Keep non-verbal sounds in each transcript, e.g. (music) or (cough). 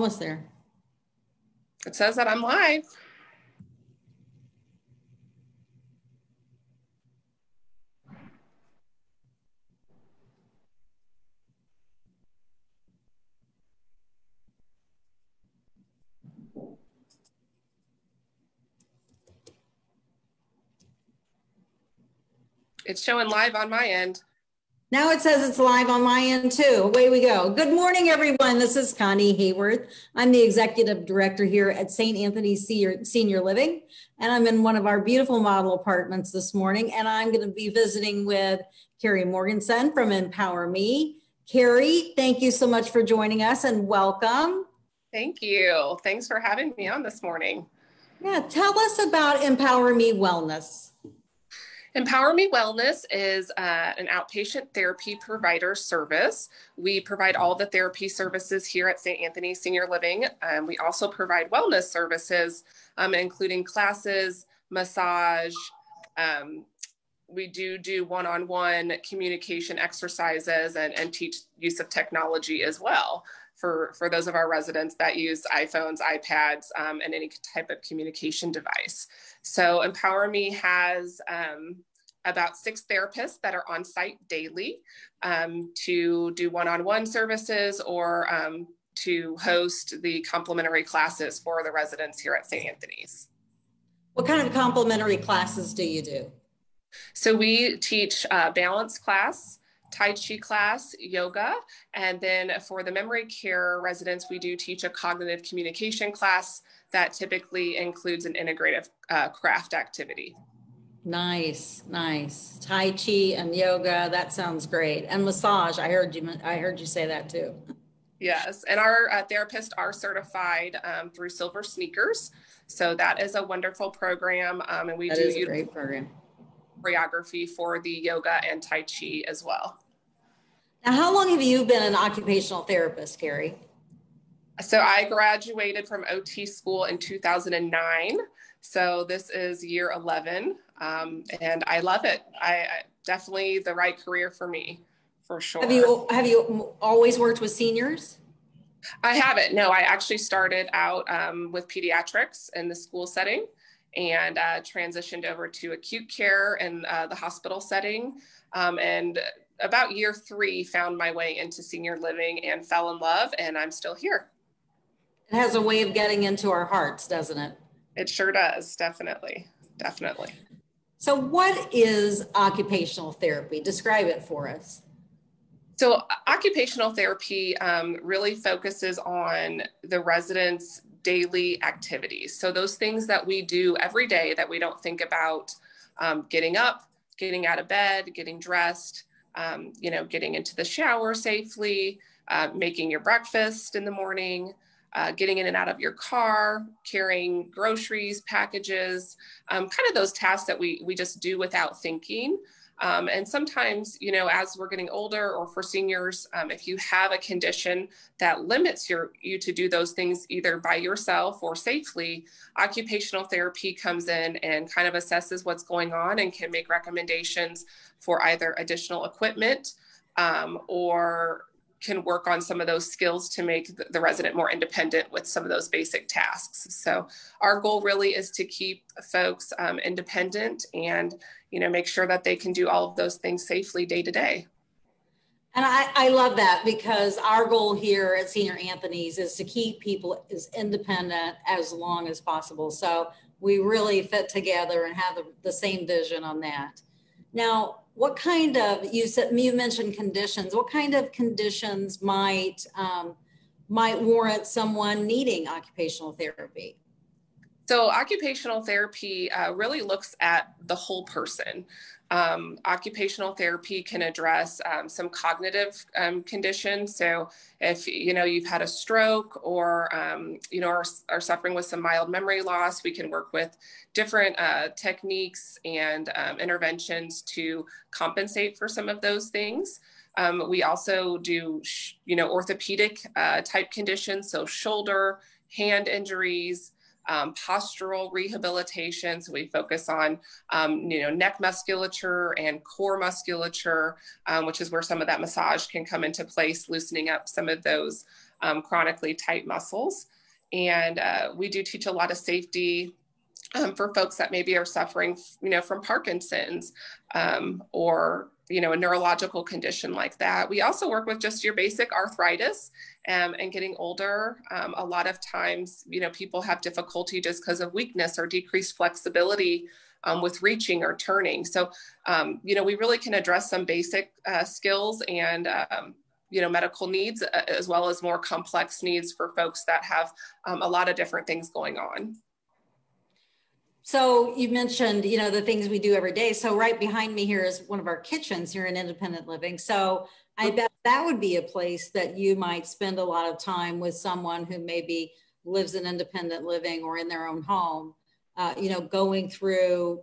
almost there. It says that I'm live. It's showing live on my end. Now it says it's live on my end too. Away we go. Good morning, everyone. This is Connie Haworth. I'm the executive director here at St. Anthony's Senior, Senior Living, and I'm in one of our beautiful model apartments this morning. And I'm going to be visiting with Keri Morgenson from Empower Me. Keri, thank you so much for joining us and welcome. Thank you. Thanks for having me on this morning. Yeah, tell us about EmpowerMe Wellness. EmpowerMe Wellness is uh, an outpatient therapy provider service. We provide all the therapy services here at St. Anthony Senior Living. Um, we also provide wellness services, um, including classes, massage. Um, we do do one-on-one communication exercises and, and teach use of technology as well for, for those of our residents that use iPhones, iPads, um, and any type of communication device. So EmpowerMe has um, about six therapists that are on site daily um, to do one-on-one services or um, to host the complimentary classes for the residents here at St. Anthony's. What kind of complimentary classes do you do? So we teach a balance class, Tai Chi class, yoga, and then for the memory care residents, we do teach a cognitive communication class that typically includes an integrative uh, craft activity. Nice, nice. Tai Chi and yoga, that sounds great. And massage, I heard you I heard you say that too. Yes, and our uh, therapists are certified um, through Silver Sneakers. So that is a wonderful program. Um, and we that do is a great program. choreography for the yoga and Tai Chi as well. Now, how long have you been an occupational therapist, Keri? So I graduated from OT school in 2009. So this is year 11, um, and I love it. I, I, definitely the right career for me, for sure. Have you have you always worked with seniors? I haven't. No, I actually started out um, with pediatrics in the school setting, and uh, transitioned over to acute care in uh, the hospital setting, um, and about year three found my way into senior living and fell in love and i'm still here. It has a way of getting into our hearts doesn't it? It sure does definitely definitely. So what is occupational therapy? Describe it for us. So occupational therapy um, really focuses on the residents daily activities. So those things that we do every day that we don't think about um, getting up getting out of bed getting dressed um, you know, getting into the shower safely, uh, making your breakfast in the morning, uh, getting in and out of your car, carrying groceries, packages, um, kind of those tasks that we, we just do without thinking. Um, and sometimes, you know, as we're getting older or for seniors, um, if you have a condition that limits your, you to do those things either by yourself or safely, occupational therapy comes in and kind of assesses what's going on and can make recommendations for either additional equipment um, or can work on some of those skills to make the, resident more independent with some of those basic tasks. So our goal really is to keep folks um, independent and you know make sure that they can do all of those things safely day to day. And I, I love that because our goal here at Senior Anthony's is to keep people as independent as long as possible. So we really fit together and have the, the same vision on that. Now, what kind of you said you mentioned conditions. What kind of conditions might um, might warrant someone needing occupational therapy so occupational therapy uh, really looks at the whole person um, occupational therapy can address um, some cognitive um, conditions. So, if you know you've had a stroke or um, you know are, are, suffering with some mild memory loss, we can work with different uh, techniques and um, interventions to compensate for some of those things. Um, we also do, you know, orthopedic uh, type conditions, so shoulder, hand injuries um, postural rehabilitation. So we focus on, um, you know, neck musculature and core musculature, um, which is where some of that massage can come into place, loosening up some of those um, chronically tight muscles. And uh, we do teach a lot of safety um, for folks that maybe are suffering, you know, from Parkinson's um, or you know a neurological condition like that. We also work with just your basic arthritis um, and getting older. Um, a lot of times, you know, people have difficulty just because of weakness or decreased flexibility um, with reaching or turning. So, um, you know, we really can address some basic uh, skills and um, you know medical needs uh, as well as more complex needs for folks that have um, a lot of different things going on so you mentioned you know the things we do every day. So right behind me here is one of our kitchens here in independent living. So i bet that would be a place that you might spend a lot of time with someone who maybe lives in independent living or in their own home uh, you know going through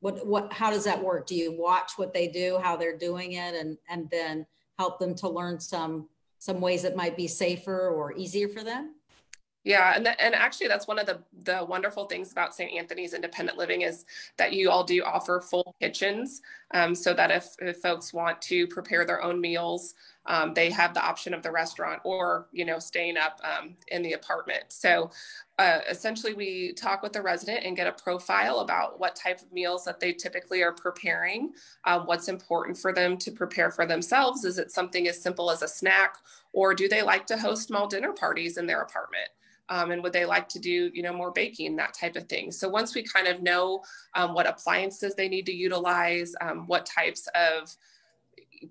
what what how does that work? Do you watch what they do how they're doing it and and then help them to learn some some ways that might be safer or easier for them? Yeah, and and actually that's one of the the wonderful things about St. Anthony's Independent Living is that you all do offer full kitchens, um, so that if, if folks want to prepare their own meals, um, they have the option of the restaurant or you know staying up um, in the apartment. So uh, essentially, we talk with the resident and get a profile about what type of meals that they typically are preparing, uh, what's important for them to prepare for themselves. Is it something as simple as a snack, or do they like to host small dinner parties in their apartment? Um, and would they like to do you know more baking that type of thing so once we kind of know um, what appliances they need to utilize um, what types of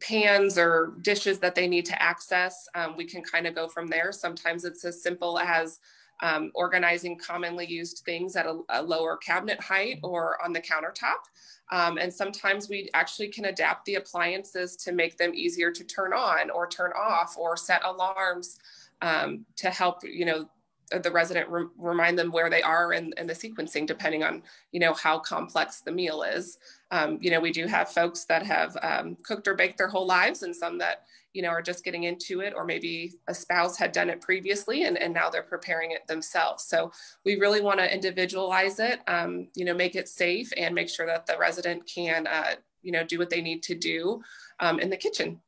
pans or dishes that they need to access um, we can kind of go from there. Sometimes it's as simple as um, organizing commonly used things at a, a, lower cabinet height or on the countertop. Um, and sometimes we actually can adapt the appliances to make them easier to turn on or turn off or set alarms to help you know the resident re- remind them where they are in, in the sequencing depending on you know how complex the meal is. Um, you know we do have folks that have um, cooked or baked their whole lives and some that you know are just getting into it or maybe a spouse had done it previously and, and now they're preparing it themselves. So we really want to individualize it um, you know make it safe and make sure that the resident can uh, you know do what they need to do um, in the kitchen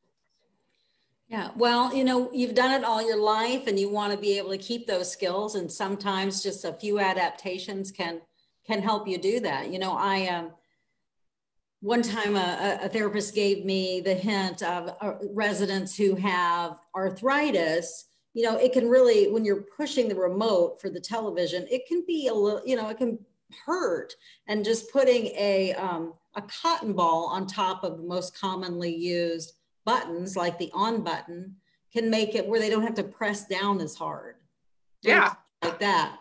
yeah, well, you know, you've done it all your life and you want to be able to keep those skills and sometimes just a few adaptations can can help you do that. You know, I um one time a, a therapist gave me the hint of uh, residents who have arthritis you know it can really when you're pushing the remote for the television it can be a little you know it can hurt and just putting a um, a cotton ball on top of the most commonly used buttons like the on button can make it where they don't have to press down as hard. Yeah. Like that.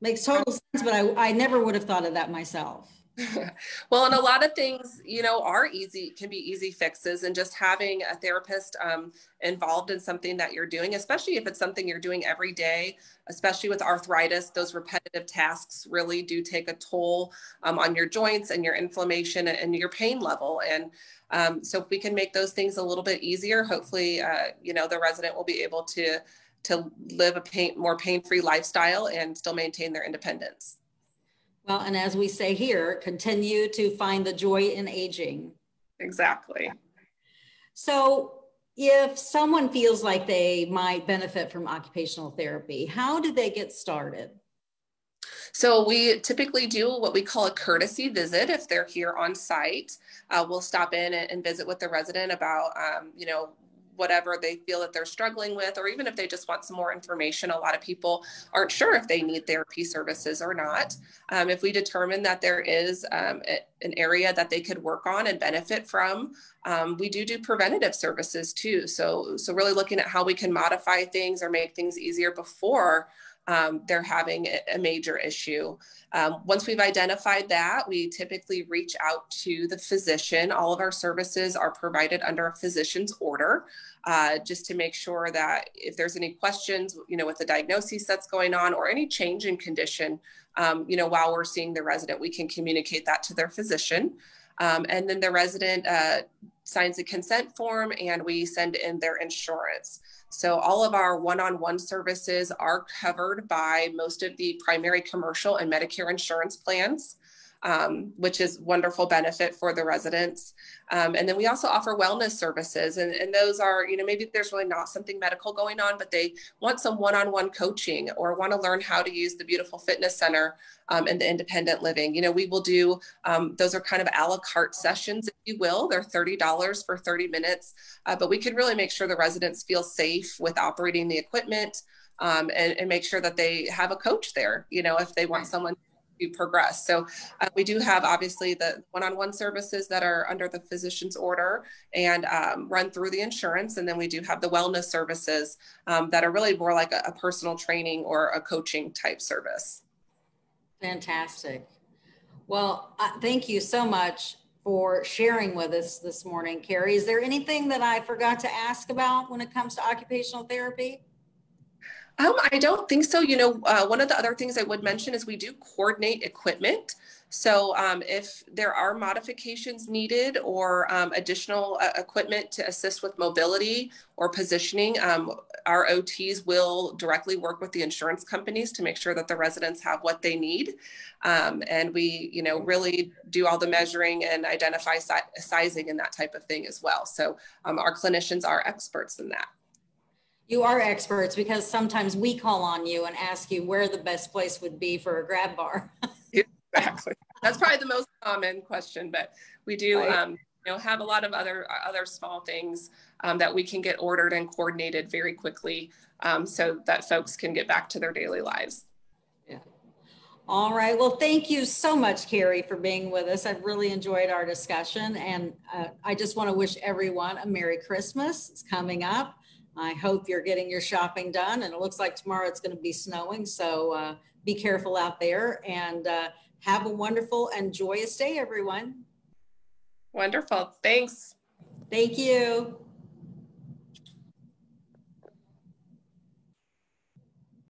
Makes total sense, but I, I never would have thought of that myself. (laughs) well, and a lot of things, you know, are easy, can be easy fixes. And just having a therapist um, involved in something that you're doing, especially if it's something you're doing every day, especially with arthritis, those repetitive tasks really do take a toll um, on your joints and your inflammation and your pain level. And um, so if we can make those things a little bit easier, hopefully, uh, you know, the resident will be able to to live a pain, more pain-free lifestyle and still maintain their independence. Well, and as we say here, continue to find the joy in aging. Exactly. So, if someone feels like they might benefit from occupational therapy, how do they get started? So we typically do what we call a courtesy visit if they're here on site. Uh, we'll stop in and, visit with the resident about, um, you know, whatever they feel that they're struggling with, or even if they just want some more information. A lot of people aren't sure if they need therapy services or not. Um, if we determine that there is um, a, an area that they could work on and benefit from, um, we do do preventative services too. So, so really looking at how we can modify things or make things easier before um, they're having a major issue. Um, once we've identified that, we typically reach out to the physician. All of our services are provided under a physician's order, uh, just to make sure that if there's any questions, you know, with the diagnosis that's going on or any change in condition, um, you know, while we're seeing the resident, we can communicate that to their physician. Um, and then the resident uh, signs a consent form and we send in their insurance. So all of our one-on-one services are covered by most of the primary commercial and Medicare insurance plans. Um, which is wonderful benefit for the residents. Um, and then we also offer wellness services, and, and those are, you know, maybe there's really not something medical going on, but they want some one-on-one coaching or want to learn how to use the beautiful fitness center um, and the independent living. You know, we will do um, those are kind of a la carte sessions, if you will. They're thirty dollars for thirty minutes, uh, but we can really make sure the residents feel safe with operating the equipment. Um, and, and, make sure that they have a coach there, you know, if they want someone to progress. So uh, we do have obviously the one-on-one services that are under the physician's order and um, run through the insurance, and then we do have the wellness services um, that are really more like a, a personal training or a coaching type service. Fantastic. Well, uh, thank you so much for sharing with us this morning, Keri. Is there anything that I forgot to ask about when it comes to occupational therapy? Um, I don't think so. You know, uh, one of the other things I would mention is we do coordinate equipment. So um, if there are modifications needed or um, additional uh, equipment to assist with mobility or positioning, um, our OTs will directly work with the insurance companies to make sure that the residents have what they need. Um, and we, you know, really do all the measuring and identify si sizing and that type of thing as well. So um, our clinicians are experts in that. You are experts because sometimes we call on you and ask you where the best place would be for a grab bar. (laughs) exactly. That's probably the most common question, but we do right. um, you know have a lot of other other small things um, that we can get ordered and coordinated very quickly um, so that folks can get back to their daily lives. Yeah. All right. Well, thank you so much, Keri, for being with us. I've really enjoyed our discussion, and uh, I just want to wish everyone a Merry Christmas. It's coming up. I hope you're getting your shopping done. And it looks like tomorrow it's going to be snowing. So uh, be careful out there and uh, have a wonderful and joyous day, everyone. Wonderful. Thanks. Thank you.